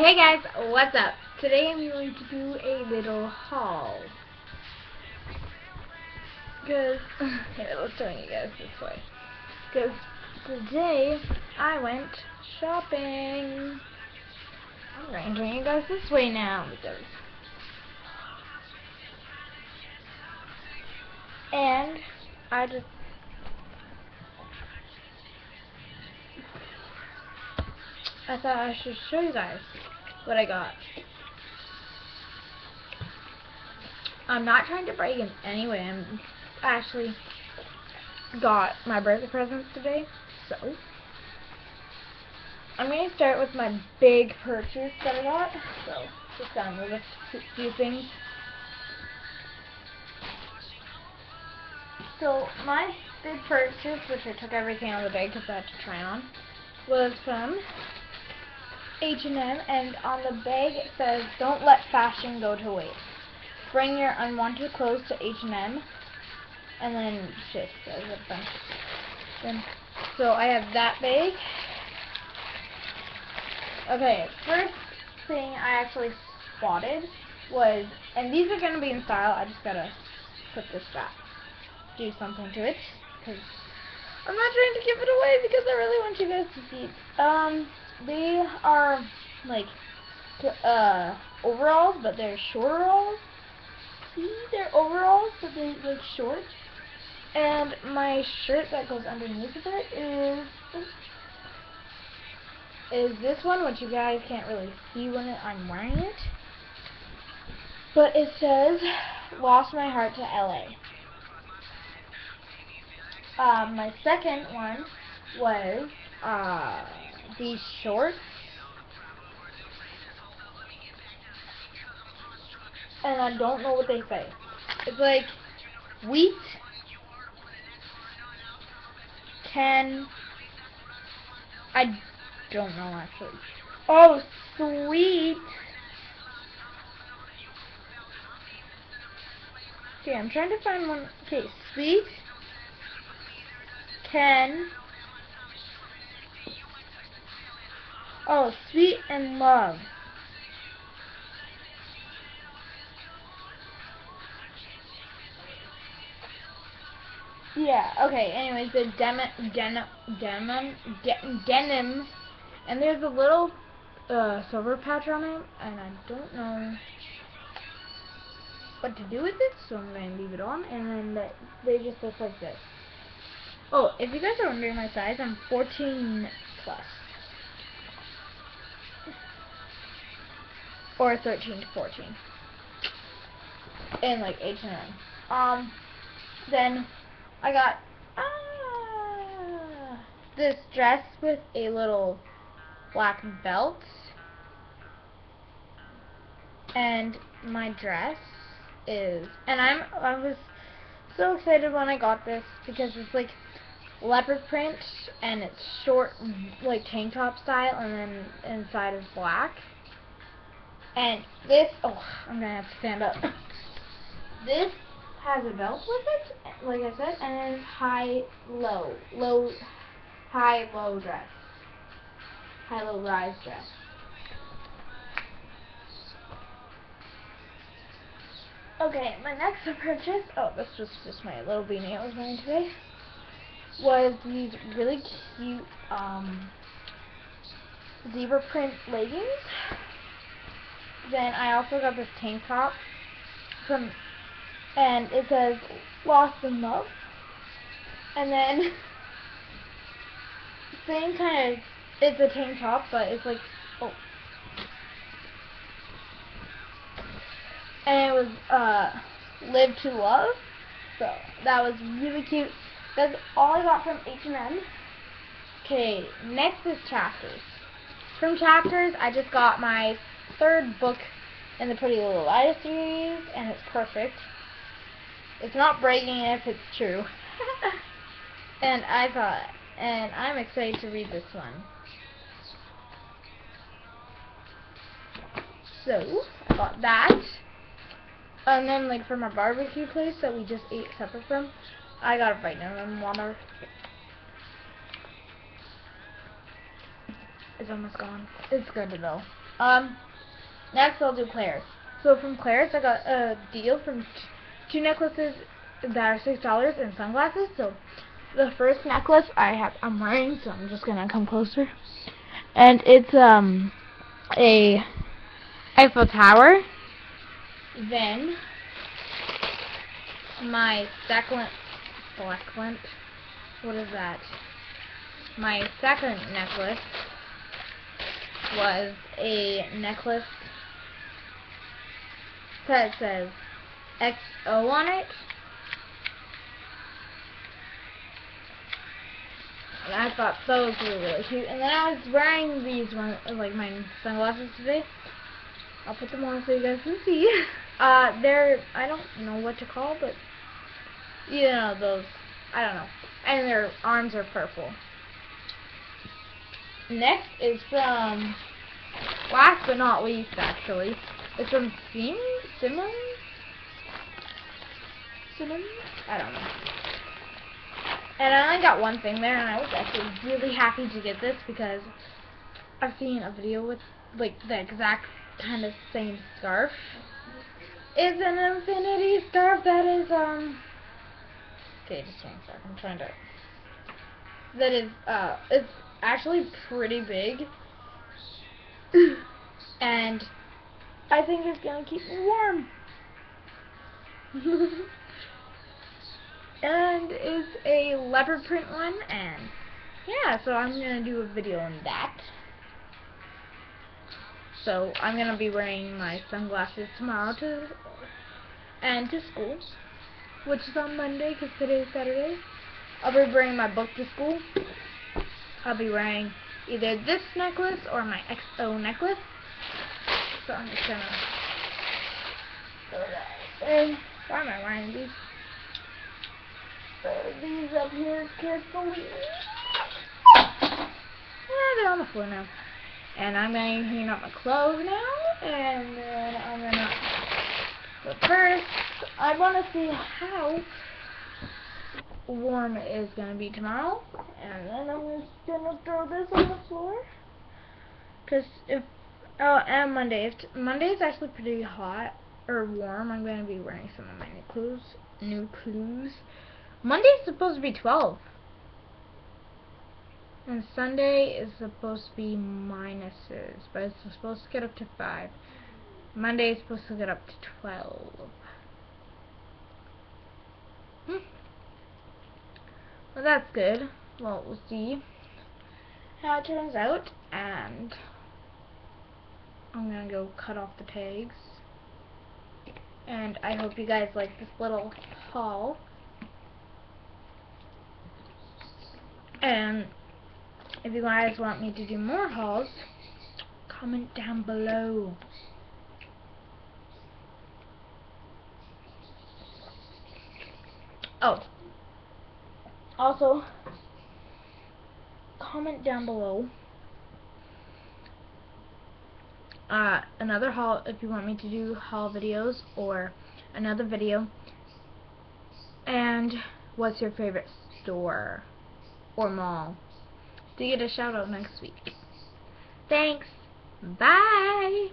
Hey guys, what's up? Today I'm going to do a little haul. Because, here, let's turn you guys this way. Because today I went shopping. I'm going to turn you guys this way now because. And I just I thought I should show you guys what I got. I'm not trying to brag in any way. I'm actually got my birthday presents today. So, I'm going to start with my big purchase that I got. So, just gotta move a few things. So, my big purchase, which I took everything out of the bag because I had to try on, was from H&M and on the bag it says don't let fashion go to waste. Bring your unwanted clothes to H&M and then shit says a bunch. Then so I have that bag. Okay, first thing I actually spotted was and these are gonna be in style. I just gotta put this back, do something to it because I'm not trying to give it away because I really want you guys to see. Um they are like uh overalls, but they're shorteralls. See, they're overalls, but they look short. And my shirt that goes underneath of it is is this one, which you guys can't really see when I'm wearing it. But it says, "Lost my heart to LA." Um, my second one was uh these shorts. And I don't know what they say. It's like wheat can I don't know actually. Oh, sweet. Okay, I'm trying to find one. Okay, sweet can Oh, sweet and love. Yeah, okay, anyways, the denim, denim, denim, denim, and there's a little uh, silver patch on it, and I don't know what to do with it, so I'm going to leave it on, and then they just look like this. Oh, if you guys are wondering my size, I'm 14 plus. Or 13 to 14 and like H&M. Um, then I got uh, this dress with a little black belt, and my dress is, and I'm I was so excited when I got this because it's like leopard print and it's short like tank top style and then inside is black and this, oh, I'm to have to stand up. This has a belt with it, like I said, and then high, low, low, high, low dress. High, low rise dress. Okay, my next purchase, oh, this was just my little beanie I was wearing today, was these really cute, um, zebra print leggings. Then I also got this tank top from, and it says Lost in Love. And then, same kind of, it's a tank top, but it's like, oh. And it was, uh, Live to Love. So, that was really cute. That's all I got from H&M. Okay, next is Chapters. From Chapters, I just got my third book in the Pretty Little Liars series, and it's perfect. It's not breaking if it's true. and I thought, and I'm excited to read this one. So, I got that. And then, like, from our barbecue place that we just ate supper from, I got a vitamin water. It's almost gone. It's good though. Um, next I'll do Claire's. So from Claire's, I got a deal from two necklaces that are six dollars and sunglasses. So the first necklace I have, I'm wearing, so I'm just gonna come closer, and it's um a Eiffel Tower. Then my second, second, what is that? My second necklace was a necklace that says XO on it. And I thought those were really cute. And then I was wearing these one like my sunglasses today. I'll put them on so you guys can see. Uh, they're I don't know what to call, but you know those I don't know. And their arms are purple. Next is from last but not least actually. It's from Sim Simmons? Simmons? I don't know. And I only got one thing there and I was actually really happy to get this because I've seen a video with like the exact kind of same scarf. It's an infinity scarf that is um Okay, just one sec. I'm trying to. That is, uh, it's actually pretty big. and I think it's gonna keep me warm. and it's a leopard print one, and yeah, so I'm gonna do a video on that. So I'm gonna be wearing my sunglasses tomorrow to and to school which is on Monday because today is Saturday. I'll be bringing my book to school. I'll be wearing either this necklace or my XO necklace. So I'm just gonna throw that in. Why am I wearing these? Throw these up here carefully. Yeah, they're on the floor now. And I'm going to hang up my clothes now. And then I'm going to, but first, I want to see how warm it is going to be tomorrow. And then I'm just going to throw this on the floor. Because if, oh, and Monday. If Monday is actually pretty hot or warm, I'm going to be wearing some of my new clothes. New clothes. Monday is supposed to be 12. And Sunday is supposed to be minuses, but it's supposed to get up to 5. Monday is supposed to get up to 12. Hmm. Well, that's good. Well, we'll see how it turns out. And I'm to go cut off the pegs. And I hope you guys like this little haul. And if you guys want me to do more hauls, comment down below. Oh. Also, comment down below uh, another haul if you want me to do haul videos or another video and what's your favorite store or mall to get a shout out next week. Thanks. Bye.